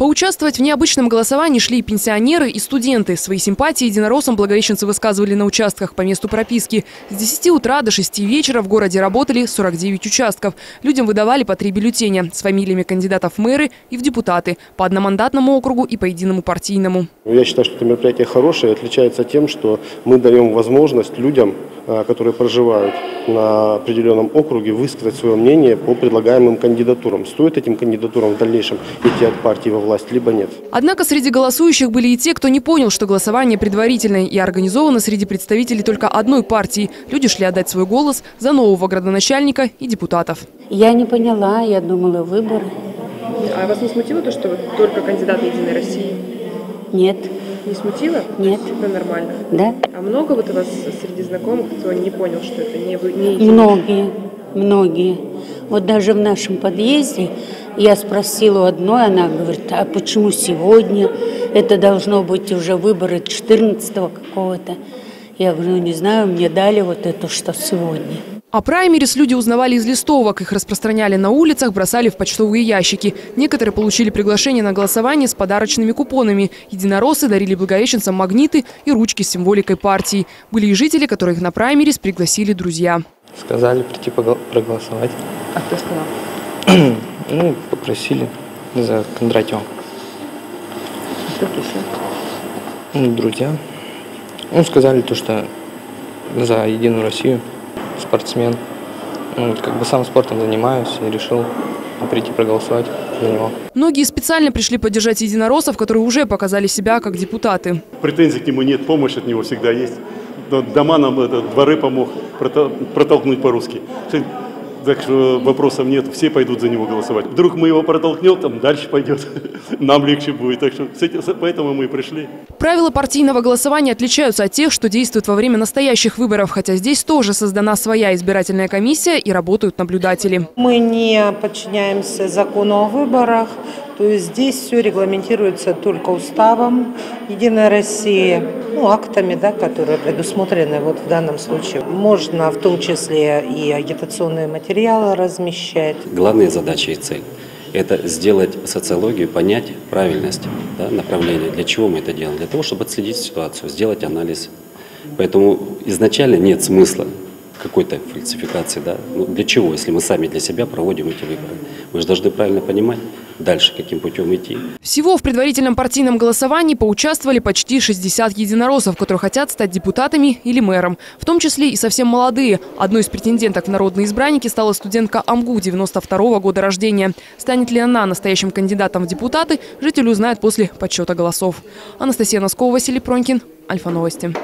Поучаствовать в необычном голосовании шли и пенсионеры, и студенты. Свои симпатии единороссам благовещенцы высказывали на участках по месту прописки. С 10 утра до 6 вечера в городе работали 49 участков. Людям выдавали по три бюллетеня с фамилиями кандидатов в мэры и в депутаты, по одномандатному округу и по единому партийному. Я считаю, что это мероприятие хорошее, отличается тем, что мы даем возможность людям, а, которые проживают на определенном округе, высказать свое мнение по предлагаемым кандидатурам. Стоит этим кандидатурам в дальнейшем идти от партии во власть, либо нет. Однако среди голосующих были и те, кто не понял, что голосование предварительное и организовано среди представителей только одной партии. Люди шли отдать свой голос за нового градоначальника и депутатов. Я не поняла, я думала выборы. А вас не смутило то, что только кандидаты Единой России? Нет, Не смутило? Нет. Это нормально. да? А много вот у вас среди знакомых, кто не понял, что это не вы, не Многие, многие. Вот даже в нашем подъезде я спросила у одной, она говорит, а почему сегодня? Это должно быть уже выборы 14 какого-то. Я говорю, ну не знаю, мне дали вот это, что сегодня. О праймерис люди узнавали из листовок, их распространяли на улицах, бросали в почтовые ящики. Некоторые получили приглашение на голосование с подарочными купонами. Единороссы дарили благовещенцам магниты и ручки с символикой партии. Были и жители, которых на праймерис пригласили друзья. Сказали прийти проголосовать. А кто сказал? Ну, попросили за Кондратьева. Ну, друзья. Ну, сказали то, что за Единую Россию спортсмен. Ну, как бы сам спортом занимаюсь и решил прийти проголосовать за него. Многие специально пришли поддержать единороссов, которые уже показали себя как депутаты. Претензий к нему нет, помощь от него всегда есть. Дома нам, это, дворы помог прото- протолкнуть по-русски. Так что вопросов нет, все пойдут за него голосовать. Вдруг мы его протолкнем, там дальше пойдет, нам легче будет. Так что с- поэтому мы и пришли. Правила партийного голосования отличаются от тех, что действуют во время настоящих выборов, хотя здесь тоже создана своя избирательная комиссия и работают наблюдатели. Мы не подчиняемся закону о выборах, то есть здесь все регламентируется только уставом Единой России, ну, актами, да, которые предусмотрены вот в данном случае. Можно в том числе и агитационные материалы размещать. Главная задача и цель – это сделать социологию, понять правильность да, направления. Для чего мы это делаем? Для того, чтобы отследить ситуацию, сделать анализ. Поэтому изначально нет смысла какой-то фальсификации. Да? Ну, для чего, если мы сами для себя проводим эти выборы? Мы же должны правильно понимать дальше, каким путем идти. Всего в предварительном партийном голосовании поучаствовали почти 60 единороссов, которые хотят стать депутатами или мэром. В том числе и совсем молодые. Одной из претенденток в народные избранники стала студентка АМГУ 92 года рождения. Станет ли она настоящим кандидатом в депутаты, жители узнают после подсчета голосов. Анастасия Носкова, Василий Пронькин. Альфа Новости.